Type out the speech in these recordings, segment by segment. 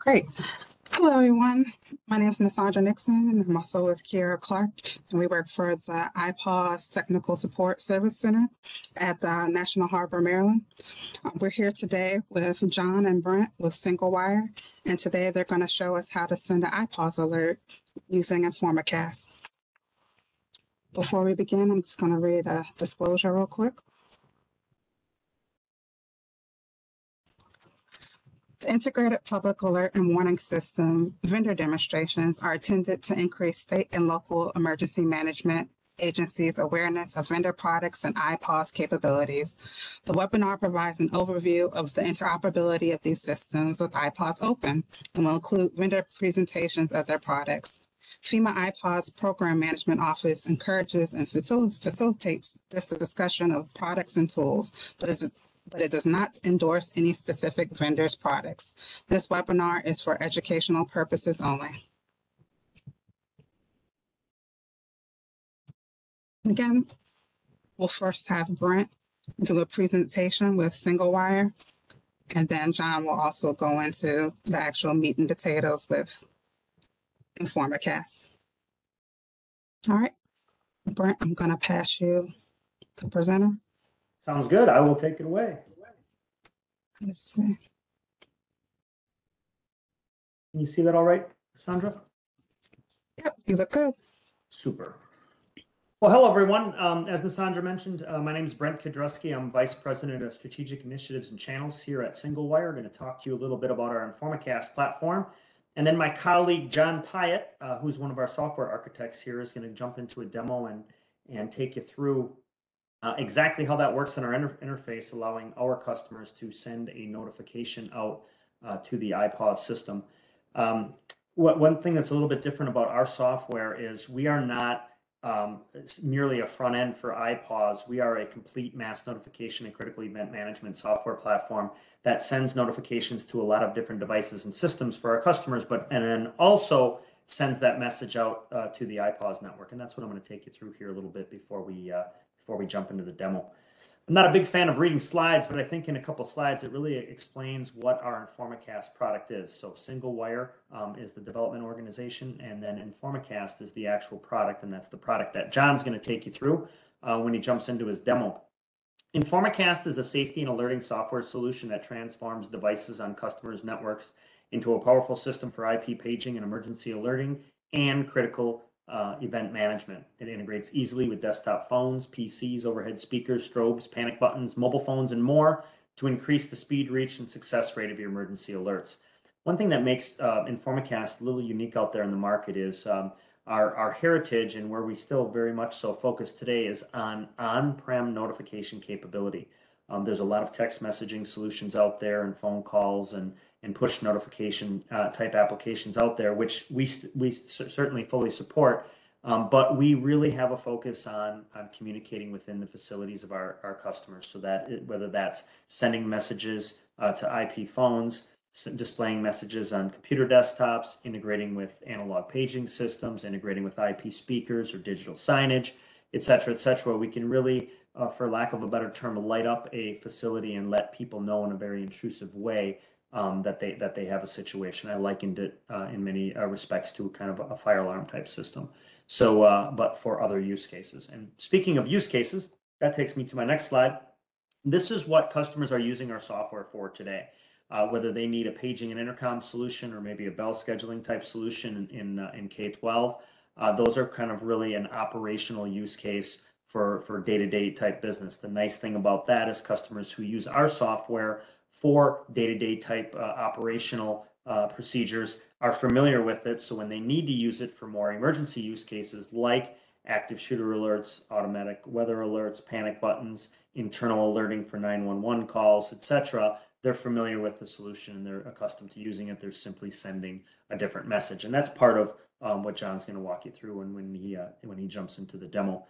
Great. Hello, everyone. My name is Nassandra Nixon, and I'm also with Kiera Clark, and we work for the IPAWS Technical Support Service Center at the National Harbor, Maryland. Uh, We're here today with John and Brent with Singlewire, and today they're going to show us how to send an IPAWS alert using InformaCast. Before we begin, I'm just going to read a disclosure real quick. The Integrated Public Alert and Warning System vendor demonstrations are intended to increase state and local emergency management agencies' awareness of vendor products and IPAWS capabilities. The webinar provides an overview of the interoperability of these systems with IPAWS Open and will include vendor presentations of their products. FEMA IPAWS Program Management Office encourages and facilitates this discussion of products and tools, but is but it does not endorse any specific vendor's products. This webinar is for educational purposes only. Again, we'll first have Brent do a presentation with Singlewire. And then John will also go into the actual meat and potatoes with InformaCast. All right, Brent, I'm gonna pass you the presenter. Sounds good. I will take it away. Let's see. Can you see that all right, Sandra? Yep, you look good. Super. Well, hello, everyone. Um, as Nasandra mentioned, uh, my name is Brent Kudrusky. I'm Vice President of Strategic Initiatives and Channels here at Singlewire. going to talk to you a little bit about our InformaCast platform. And then my colleague, John Pyatt, uh, who's one of our software architects here, is going to jump into a demo and, and take you through uh, exactly how that works in our inter- interface, allowing our customers to send a notification out uh, to the IPAWS system. Um, one thing that's a little bit different about our software is we are not um, merely a front end for IPAWS. We are a complete mass notification and critical event management software platform that sends notifications to a lot of different devices and systems for our customers, but and then also sends that message out uh, to the IPAWS network. And that's what I'm going to take you through here a little bit before we uh, before we jump into the demo. I'm not a big fan of reading slides, but I think in a couple slides it really explains what our InformaCast product is. So Singlewire um, is the development organization, and then InformaCast is the actual product, and that's the product that John's going to take you through uh, when he jumps into his demo. InformaCast is a safety and alerting software solution that transforms devices on customers' networks into a powerful system for IP paging and emergency alerting and critical uh, event management. It integrates easily with desktop phones, PCs, overhead speakers, strobes, panic buttons, mobile phones, and more to increase the speed, reach, and success rate of your emergency alerts. One thing that makes uh, InformaCast a little unique out there in the market is um, our, our heritage and where we still very much so focus today is on on-prem notification capability. Um, there's a lot of text messaging solutions out there and phone calls and and push notification uh, type applications out there, which we we certainly fully support. Um, but we really have a focus on on communicating within the facilities of our, our customers, so that it, whether that's sending messages uh, to IP phones, displaying messages on computer desktops, integrating with analog paging systems, integrating with IP speakers or digital signage, et cetera, et cetera, we can really, uh, for lack of a better term, light up a facility and let people know in a very intrusive way um, that they that they have a situation. I likened it uh, in many uh, respects to kind of a fire alarm type system. So, uh, but for other use cases. And speaking of use cases, that takes me to my next slide. This is what customers are using our software for today. Uh, whether they need a paging and intercom solution or maybe a bell scheduling type solution in in, uh, in K-12, uh, those are kind of really an operational use case for for day-to-day type business. The nice thing about that is customers who use our software for day-to-day type uh, operational uh, procedures are familiar with it. So when they need to use it for more emergency use cases like active shooter alerts, automatic weather alerts, panic buttons, internal alerting for 911 calls, etc., they're familiar with the solution and they're accustomed to using it. They're simply sending a different message, and that's part of um, what John's going to walk you through when when he uh, when he jumps into the demo.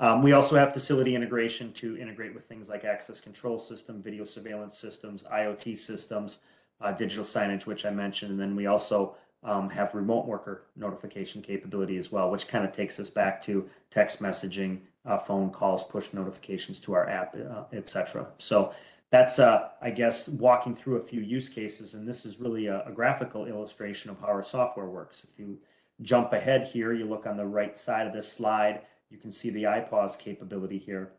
Um, we also have facility integration to integrate with things like access control system, video surveillance systems, IoT systems, uh, digital signage, which I mentioned. And then we also um, have remote worker notification capability as well, which kind of takes us back to text messaging, uh, phone calls, push notifications to our app, uh, etc. So that's, uh, I guess, walking through a few use cases, and this is really a, a graphical illustration of how our software works. If you jump ahead here, you look on the right side of this slide, you can see the IPAWS capability here.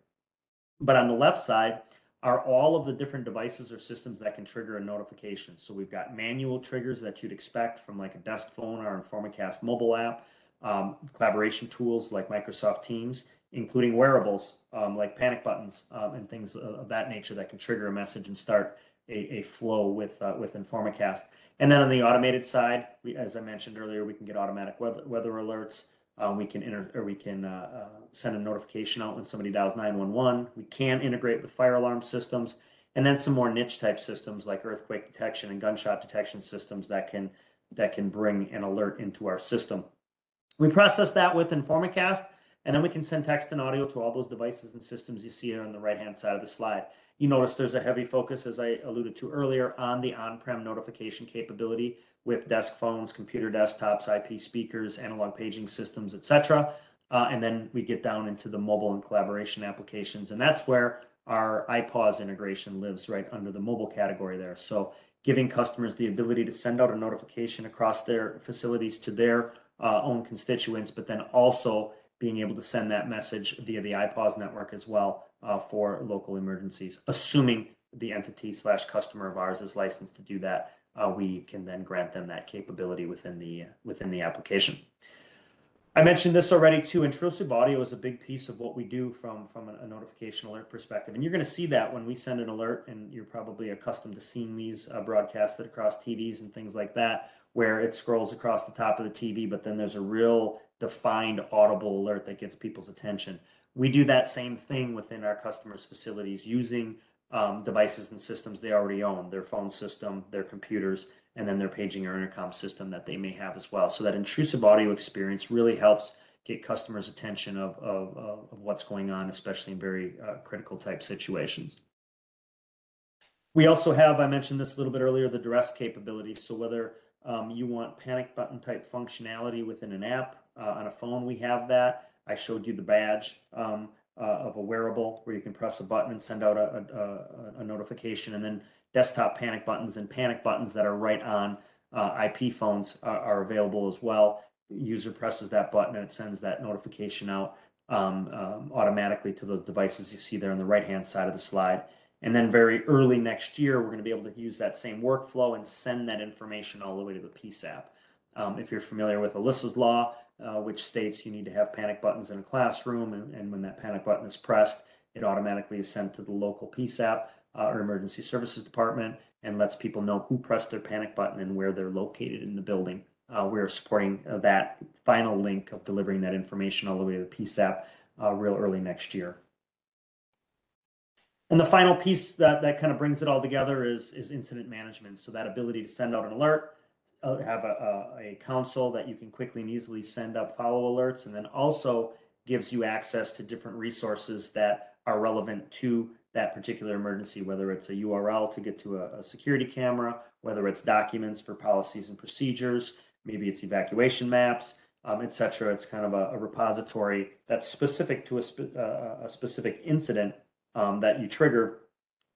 But on the left side are all of the different devices or systems that can trigger a notification. So we've got manual triggers that you'd expect from like a desk phone or InformaCast mobile app, um, collaboration tools like Microsoft Teams, including wearables um, like panic buttons um, and things of that nature that can trigger a message and start a, a flow with uh, with InformaCast. And then on the automated side, we, as I mentioned earlier, we can get automatic weather, weather alerts. Uh, we can enter, or we can uh, uh, send a notification out when somebody dials 911. We can integrate with fire alarm systems, and then some more niche type systems like earthquake detection and gunshot detection systems that can that can bring an alert into our system. We process that with InformaCast, and then we can send text and audio to all those devices and systems you see here on the right hand side of the slide. You notice there's a heavy focus, as I alluded to earlier, on the on-prem notification capability with desk phones, computer desktops, IP speakers, analog paging systems, etc. Uh, and then we get down into the mobile and collaboration applications, and that's where our IPAWS integration lives right under the mobile category there. So giving customers the ability to send out a notification across their facilities to their uh, own constituents, but then also being able to send that message via the IPAWS network as well uh, for local emergencies, assuming the entity slash customer of ours is licensed to do that. Uh, we can then grant them that capability within the within the application. I mentioned this already too. Intrusive audio is a big piece of what we do from from a, a notification alert perspective, and you're going to see that when we send an alert, and you're probably accustomed to seeing these uh, broadcasted across TVs and things like that, where it scrolls across the top of the TV, but then there's a real defined audible alert that gets people's attention. We do that same thing within our customers' facilities using um, devices and systems they already own, their phone system, their computers, and then their paging or intercom system that they may have as well. So that intrusive audio experience really helps get customers' attention of, of, of what's going on, especially in very uh, critical type situations. We also have, I mentioned this a little bit earlier, the duress capability. So whether um, you want panic button type functionality within an app, uh, on a phone, we have that. I showed you the badge um, uh, of a wearable where you can press a button and send out a, a, a, notification. And then desktop panic buttons and panic buttons that are right on uh, IP phones are, are, available as well. User presses that button and it sends that notification out um, um, automatically to those devices you see there on the right hand side of the slide. And then very early next year, we're going to be able to use that same workflow and send that information all the way to the PSAP. Um, if you're familiar with Alyssa's Law, uh, which states you need to have panic buttons in a classroom, and, and, when that panic button is pressed, it automatically is sent to the local PSAP uh, or Emergency Services Department and lets people know who pressed their panic button and where they're located in the building. Uh, we're supporting that final link of delivering that information all the way to the PSAP uh, real early next year. And the final piece that, that kind of brings it all together is, is incident management. So that ability to send out an alert, uh, have a, a, a, console that you can quickly and easily send up follow alerts, and then also gives you access to different resources that are relevant to that particular emergency, whether it's a URL to get to a, a security camera, whether it's documents for policies and procedures, maybe it's evacuation maps, um, etc. It's kind of a, a, repository that's specific to a, spe- uh, a specific incident um, that you trigger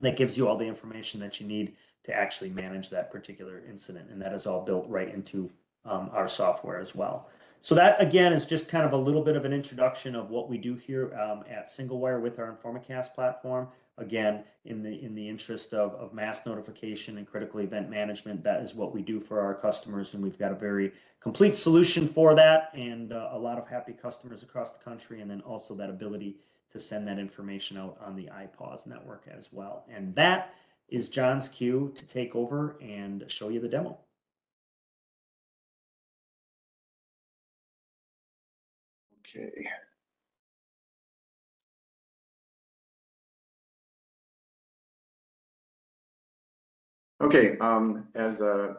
that gives you all the information that you need to actually manage that particular incident. And that is all built right into um, our software as well. So that again is just kind of a little bit of an introduction of what we do here um, at Singlewire with our InformaCast platform. Again, in the in the interest of, of mass notification and critical event management, that is what we do for our customers, and we've got a very complete solution for that, and uh, a lot of happy customers across the country, and then also that ability to send that information out on the IPAWS network as well. And that is John's cue to take over and show you the demo. Okay. Okay, um, as uh,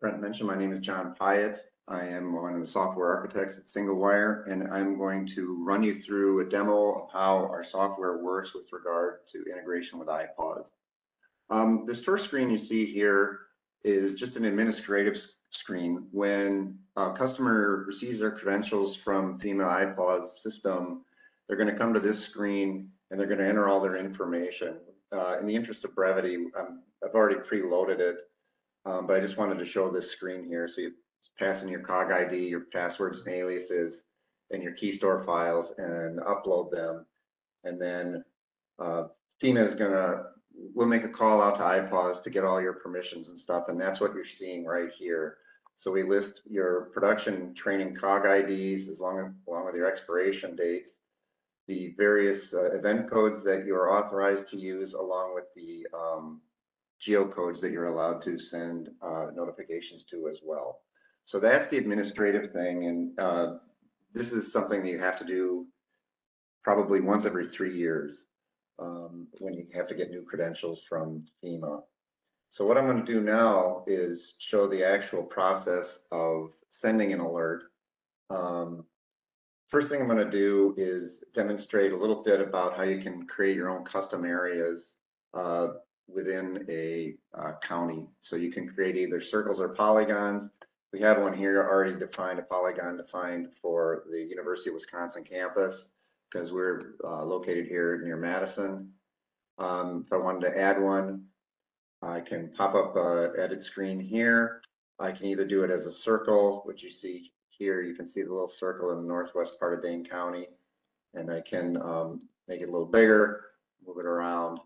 Brent mentioned, my name is John Pyatt. I am one of the software architects at Singlewire, and I'm going to run you through a demo of how our software works with regard to integration with IPAWS. Um, this first screen you see here is just an administrative screen. When a customer receives their credentials from FEMA iPause system, they're going to come to this screen and they're going to enter all their information. uh, in the interest of brevity, um, I've already preloaded it. Um, but I just wanted to show this screen here. So you pass in your COG ID, your passwords and aliases, and your key store files and upload them. And then uh, FEMA is gonna, we'll make a call out to IPAWS to get all your permissions and stuff, and that's what you're seeing right here. So we list your production training COG IDs as long, along with your expiration dates, the various uh, event codes that you're authorized to use, along with the um, geocodes that you're allowed to send uh, notifications to as well. So that's the administrative thing, and uh, this is something that you have to do probably once every three years um, when you have to get new credentials from FEMA. So what I'm going to do now is show the actual process of sending an alert. Um, first thing I'm going to do is demonstrate a little bit about how you can create your own custom areas uh, within a uh, county. So you can create either circles or polygons. We have one here already defined, a polygon defined for the University of Wisconsin campus because we're uh, located here near Madison. Um, if I wanted to add one, I can pop up a edit screen here. I can either do it as a circle, which you see here. You can see the little circle in the northwest part of Dane County. And I can um, make it a little bigger, move it around.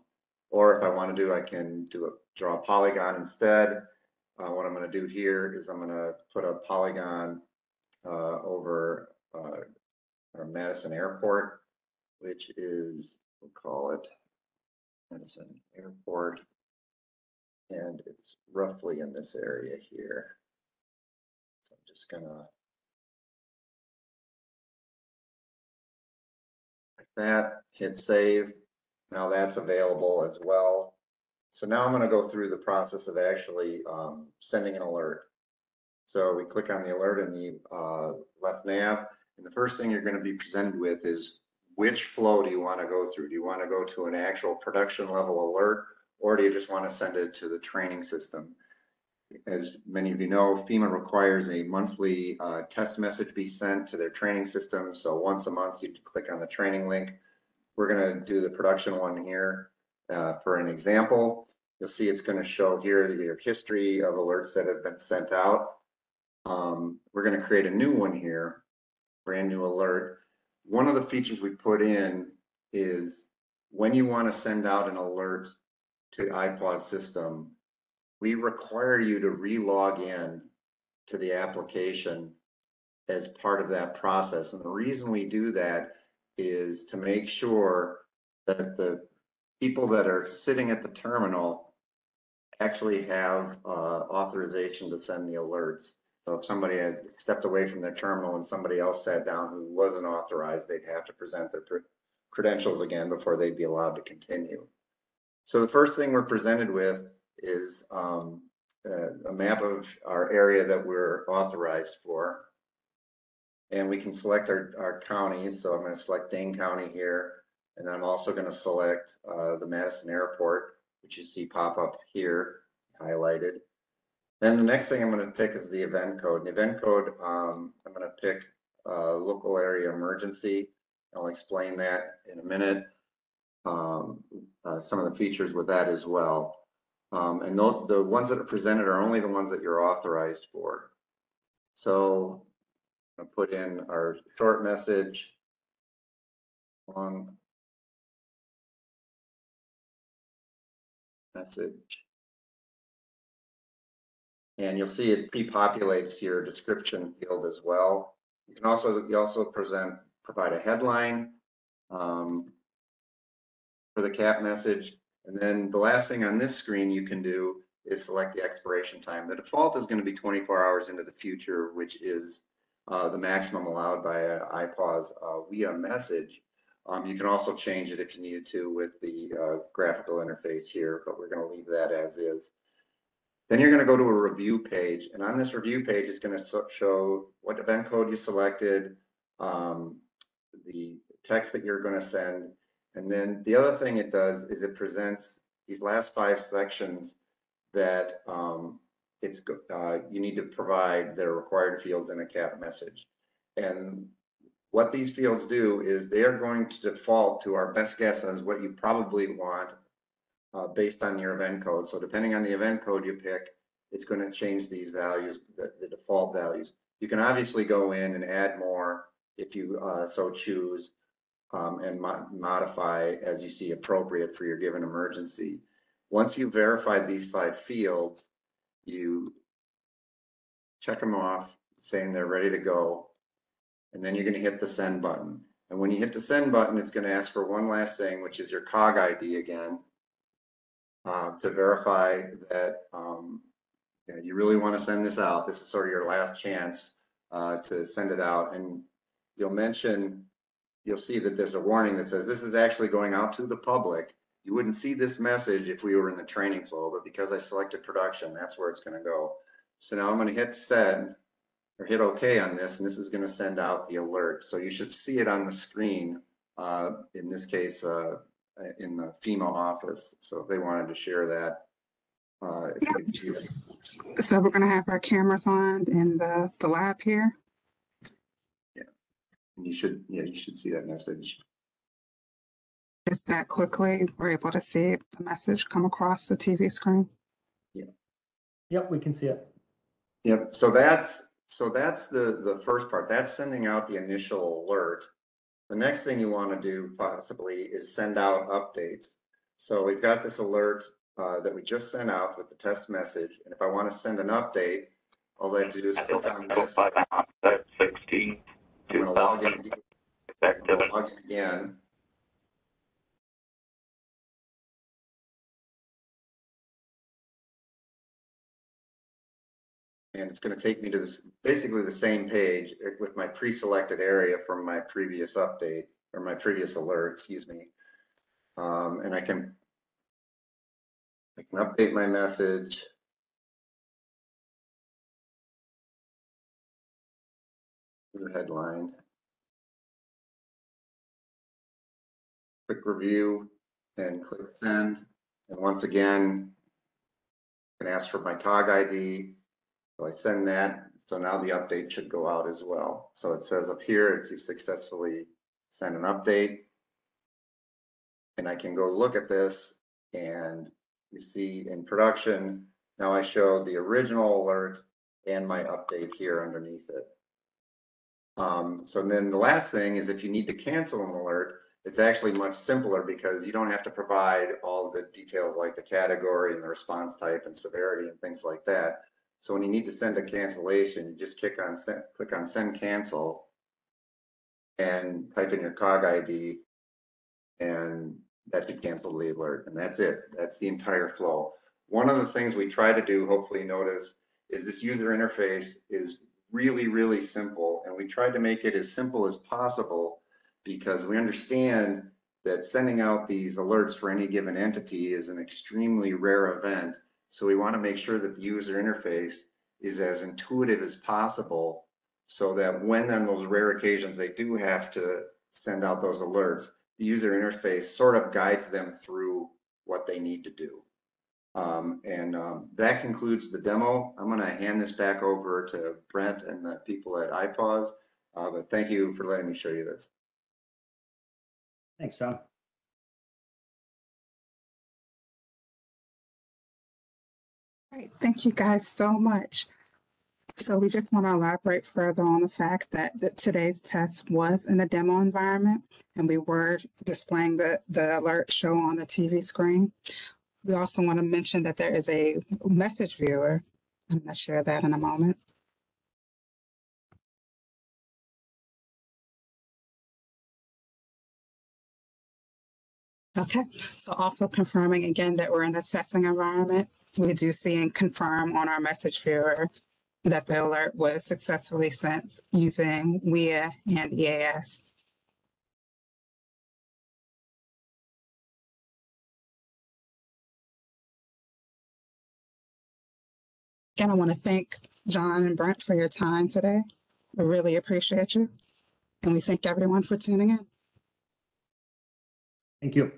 Or if I want to do, I can do a draw a polygon instead. Uh, what I'm going to do here is I'm going to put a polygon uh, over uh, our Madison Airport, which is, we'll call it Madison Airport. And it's roughly in this area here. So I'm just gonna like that, hit save. Now that's available as well. So now I'm going to go through the process of actually um, sending an alert. So we click on the alert in the uh, left nav, and the first thing you're going to be presented with is which flow do you want to go through? Do you want to go to an actual production level alert, or do you just want to send it to the training system? As many of you know, FEMA requires a monthly uh, test message be sent to their training system. So once a month, you click on the training link. We're going to do the production one here. Uh, for an example, you'll see it's going to show here your history of alerts that have been sent out. Um, we're going to create a new one here, brand new alert. One of the features we put in is when you want to send out an alert to the IPAWS system, we require you to re-log in to the application as part of that process. And the reason we do that is to make sure that the people that are sitting at the terminal actually have uh, authorization to send the alerts. So if somebody had stepped away from their terminal and somebody else sat down who wasn't authorized, they'd have to present their credentials again before they'd be allowed to continue. So the first thing we're presented with is um, a, map of our area that we're authorized for. And we can select our, our counties. So I'm going to select Dane County here. And then I'm also going to select uh, the Madison Airport, which you see pop up here highlighted. Then the next thing I'm going to pick is the event code. The event code, um, I'm going to pick uh, local area emergency. I'll explain that in a minute. Um, uh, some of the features with that as well. Um, and the, the ones that are presented are only the ones that you're authorized for. So I'm gonna put in our short message, long message. And you'll see it pre-populates your description field as well. You can also, you also present, provide a headline um, for the CAP message and then the last thing on this screen you can do is select the expiration time. The default is going to be 24 hours into the future, which is uh, the maximum allowed by IPAWS uh, via message. Um, you can also change it if you needed to with the uh, graphical interface here, but we're going to leave that as is. Then you're going to go to a review page, and on this review page it's going to show what event code you selected, um, the text that you're going to send, and then the other thing it does is it presents these last five sections that um, it's uh, you need to provide the required fields in a CAP message. And what these fields do is they are going to default to our best guess as what you probably want uh, based on your event code. So depending on the event code you pick, it's going to change these values, the, the default values. You can obviously go in and add more if you uh, so choose um, and mo- modify as you see appropriate for your given emergency. Once you've verified these five fields, you check them off, saying they're ready to go. And then you're going to hit the send button. And when you hit the send button, it's going to ask for one last thing, which is your COG ID again, uh, to verify that um, you, know, you really want to send this out. This is sort of your last chance uh, to send it out. And you'll mention, you'll see that there's a warning that says this is actually going out to the public. You wouldn't see this message if we were in the training flow, but because I selected production, that's where it's going to go. So now I'm going to hit send or hit OK on this, and this is going to send out the alert. So you should see it on the screen, uh, in this case, uh, in the FEMA office. So if they wanted to share that. uh, if they do that. So we're gonna have our cameras on in the, the lab here. Yeah, and you should, yeah, you should see that message. Just that quickly, we're able to see the message come across the TV screen. Yeah. Yep, we can see it. Yep, so that's, so that's the, the first part. That's sending out the initial alert. The next thing you want to do possibly is send out updates. So we've got this alert uh, that we just sent out with the test message. And if I want to send an update, all I have to do is click on this. I'm going to log in, again- And it's going to take me to this, basically the same page uh, with my pre-selected area from my previous update or my previous alert, excuse me. Um, and I can, I can update my message. Headline. Click review and click send. And once again, I can ask for my COG ID. So I send that. So now the update should go out as well. So it says up here, it's you successfully sent an update. And I can go look at this and you see in production, now I show the original alert and my update here underneath it. Um, so then the last thing is if you need to cancel an alert, it's actually much simpler because you don't have to provide all the details like the category and the response type and severity and things like that. So when you need to send a cancellation, you just click on send, click on send cancel and type in your COG ID and that should cancel the alert. And that's it. That's the entire flow. One of the things we try to do, hopefully notice, is this user interface is really, really simple. And we tried to make it as simple as possible because we understand that sending out these alerts for any given entity is an extremely rare event. So we want to make sure that the user interface is as intuitive as possible so that when on those rare occasions they do have to send out those alerts, the user interface sort of guides them through what they need to do. Um, and um, that concludes the demo. I'm going to hand this back over to Brent and the people at IPAWS. Uh, but thank you for letting me show you this. Thanks, John. Thank you guys so much. So we just want to elaborate further on the fact that, that today's test was in a demo environment and we were displaying the, the alert show on the TV screen. We also want to mention that there is a message viewer. I'm going to share that in a moment. Okay, so also confirming again that we're in the testing environment. We do see and confirm on our message viewer that the alert was successfully sent using WEA and EAS. Again, I want to thank John and Brent for your time today. We really appreciate you. And we thank everyone for tuning in. Thank you.